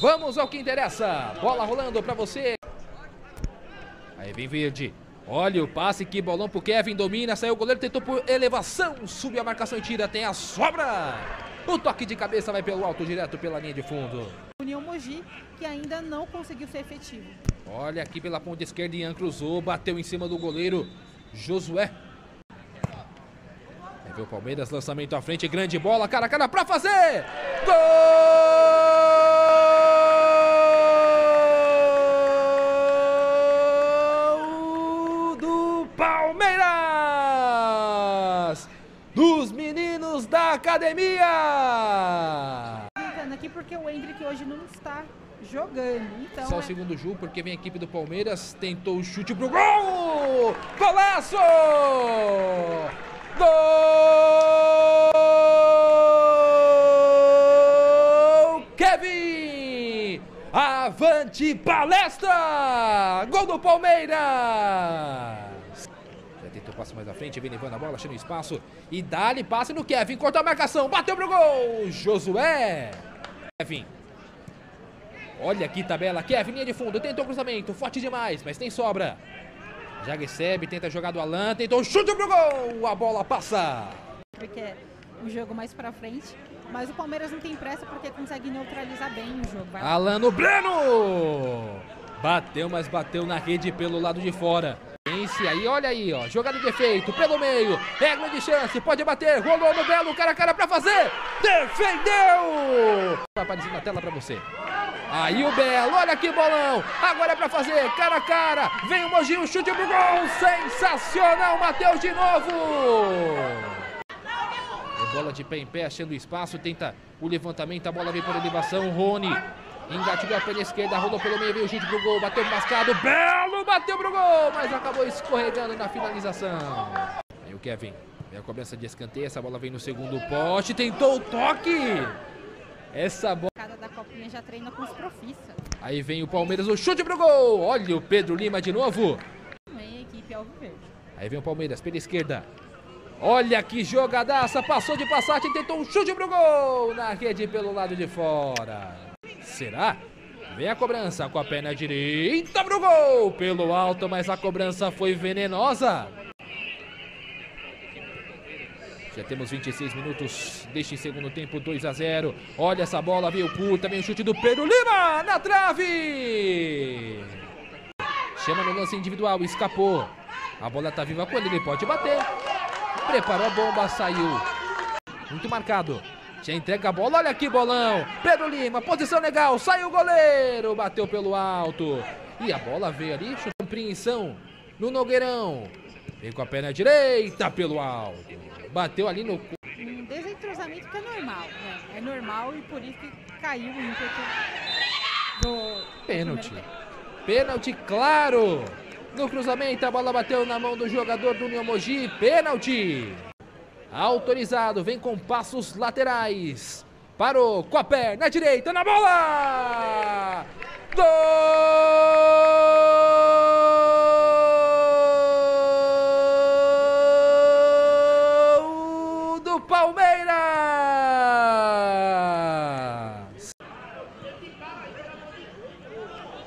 Vamos ao que interessa. Bola rolando para você. Aí vem Verde. Olha o passe, que bolão pro Kevin, domina, saiu o goleiro, tentou por elevação, subiu a marcação e tira, tem a sobra. O toque de cabeça vai pelo alto, direto pela linha de fundo. União Mogi, que ainda não conseguiu ser efetivo. Olha aqui pela ponta esquerda, Ian cruzou, bateu em cima do goleiro Josué. Aí vem o Palmeiras, lançamento à frente, grande bola, cara a cara pra fazer! Gol do Palmeiras! Dos meninos da academia! Brincando aqui porque o Hendrick hoje não está jogando. Então Só o é- segundo jogo, porque vem a equipe do Palmeiras, tentou o chute pro gol! Golaço! Gol! Kevin! Avante palestra! Gol do Palmeiras! Passo mais à frente, vem levando a bola, achando espaço e dá-lhe passe no Kevin, cortou a marcação, bateu pro gol! Josué! Kevin Olha que tabela, Kevin, linha de fundo, tentou cruzamento, forte demais, mas tem sobra. Já recebe, tenta jogar do Alan, tentou chute pro gol, a bola passa. porque é um jogo mais pra frente. Mas o Palmeiras não tem pressa porque consegue neutralizar bem o jogo. Vai Alan no Breno! Bateu, mas bateu na rede pelo lado de fora. Aí, olha aí, ó, jogada de efeito, pelo meio, é grande chance, pode bater, rolou no Belo, cara a cara pra fazer, defendeu! Vai aparecer na tela pra você. Aí o Belo, olha que bolão, agora é pra fazer, cara a cara, vem o Mogi, chute pro gol, sensacional, Matheus de novo! É bola de pé em pé, achando espaço, tenta o levantamento, a bola vem por elevação, Rony engatilhou a perna esquerda, rolou pelo meio, veio o chute pro gol, bateu mascado, Belo bateu pro gol, mas acabou escorregando na finalização. Aí o Kevin, vem a cobrança de escanteio, essa bola vem no segundo poste, tentou o toque! Essa bola... Cada da copinha já treina com os profissa. Aí vem o Palmeiras, o chute pro gol, olha o Pedro Lima de novo. Também a equipe Alviverde. Aí vem o Palmeiras pela esquerda. Olha que jogadaça, passou de passagem, tentou um chute pro gol na rede pelo lado de fora. Será? Vem a cobrança com a perna direita pro gol, pelo alto, mas a cobrança foi venenosa. Já temos 26 minutos deste segundo tempo, 2 a 0. Olha essa bola, veio curta, vem o chute do Pedro Lima na trave. Chama no lance individual, escapou. A bola tá viva com ele, ele pode bater. Preparou a bomba, saiu. Muito marcado. Já entrega a bola, olha que bolão. Pedro Lima, posição legal, saiu o goleiro, bateu pelo alto. E a bola veio ali, chutou compreensão no Nogueirão. Veio com a perna direita pelo alto. Bateu ali no Um desentrosamento que é normal, né? É normal e por isso que caiu o ímpeto do Pênalti. Pênalti claro. No cruzamento, a bola bateu na mão do jogador do União Mogi. Pênalti. Autorizado, vem com passos laterais. Parou com a perna direita na bola. Gol.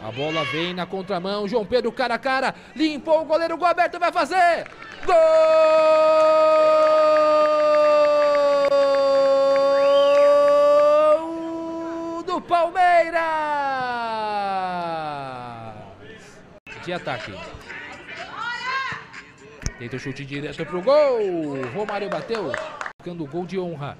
A bola vem na contramão, João Pedro cara a cara, limpou o goleiro, gol aberto, vai fazer! Gol De ataque. Tenta o chute direto pro gol. Romário bateu, buscando o gol de honra.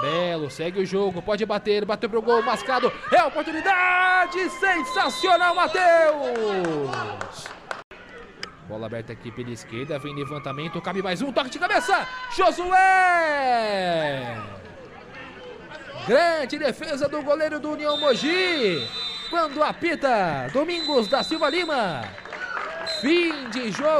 Belo, segue o jogo, pode bater, bateu pro gol, mascado, é oportunidade, sensacional, Matheus! Bola aberta aqui pela esquerda, vem levantamento, cabe mais um, toque de cabeça, Josué! Grande defesa do goleiro do União Mogi, quando apita, Domingos da Silva Lima, fim de jogo.